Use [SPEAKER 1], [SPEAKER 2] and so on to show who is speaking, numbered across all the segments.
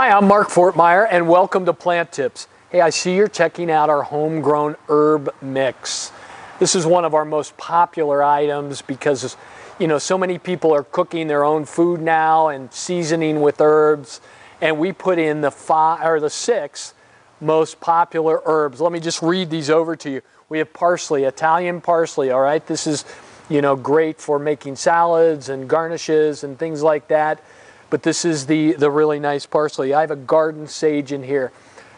[SPEAKER 1] Hi, I'm Mark Foertmeyer, and welcome to Plant Tips. Hey, I see you're checking out our homegrown herb mix. This is one of our most popular items because, you know, so many people are cooking their own food now and seasoning with herbs, and we put in the five or the six most popular herbs. Let me just read these over to you. We have parsley, Italian parsley. All right, this is, you know, great for making salads and garnishes and things like that but this is the, the really nice parsley. I have a garden sage in here.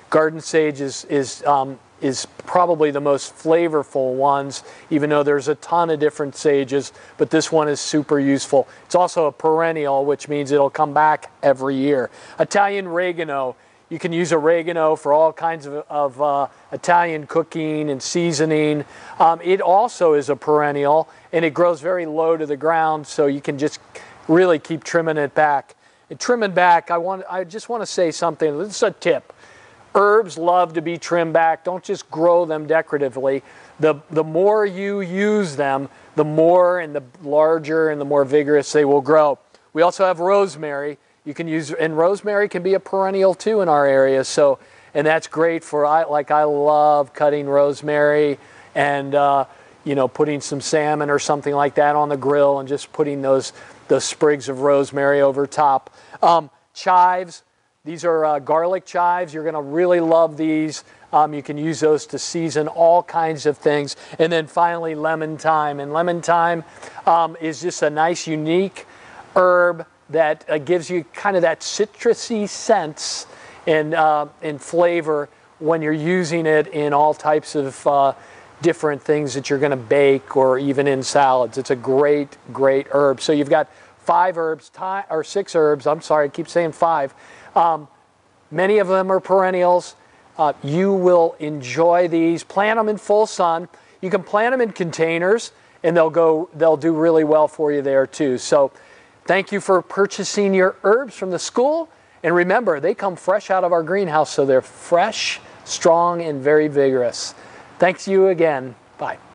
[SPEAKER 1] Garden sage is, is, um, is probably the most flavorful ones, even though there's a ton of different sages, but this one is super useful. It's also a perennial, which means it'll come back every year. Italian oregano. You can use oregano for all kinds of, of uh, Italian cooking and seasoning. Um, it also is a perennial, and it grows very low to the ground, so you can just really keep trimming it back. Trimming back, I, want, I just want to say something. This is a tip. Herbs love to be trimmed back. Don't just grow them decoratively. The, the more you use them, the more and the larger and the more vigorous they will grow. We also have rosemary. You can use, and rosemary can be a perennial too in our area. So, and that's great for, I like I love cutting rosemary and, uh, you know, putting some salmon or something like that on the grill and just putting those the sprigs of rosemary over top. Um, chives, these are uh, garlic chives. You're going to really love these. Um, you can use those to season all kinds of things. And then finally, lemon thyme. And lemon thyme um, is just a nice, unique herb that uh, gives you kind of that citrusy sense and, uh, and flavor when you're using it in all types of uh, different things that you're going to bake or even in salads. It's a great, great herb. So you've got five herbs, or six herbs, I'm sorry, I keep saying five. Um, many of them are perennials. Uh, you will enjoy these. Plant them in full sun. You can plant them in containers and they'll go, they'll do really well for you there too. So thank you for purchasing your herbs from the school. And remember, they come fresh out of our greenhouse, so they're fresh, strong, and very vigorous. Thanks you again. Bye.